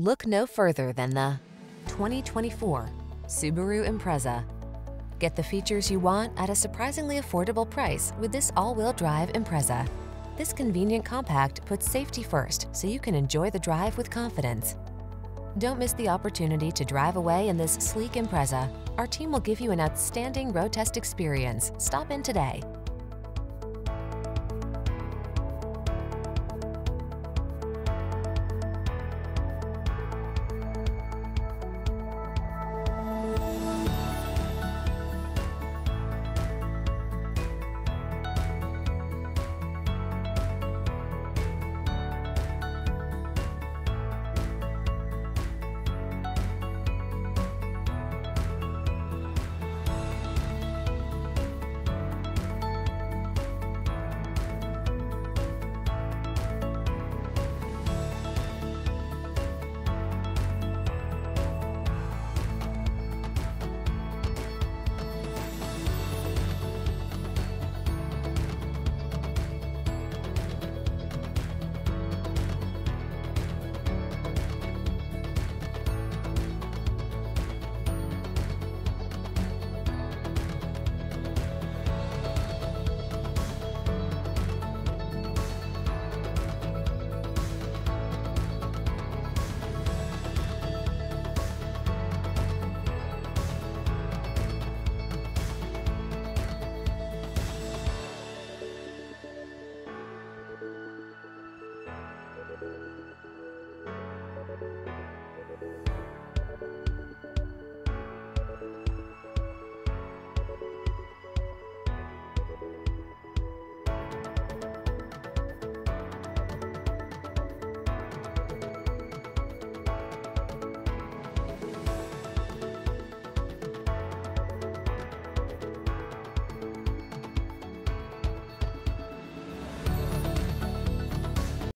Look no further than the 2024 Subaru Impreza. Get the features you want at a surprisingly affordable price with this all-wheel drive Impreza. This convenient compact puts safety first so you can enjoy the drive with confidence. Don't miss the opportunity to drive away in this sleek Impreza. Our team will give you an outstanding road test experience. Stop in today.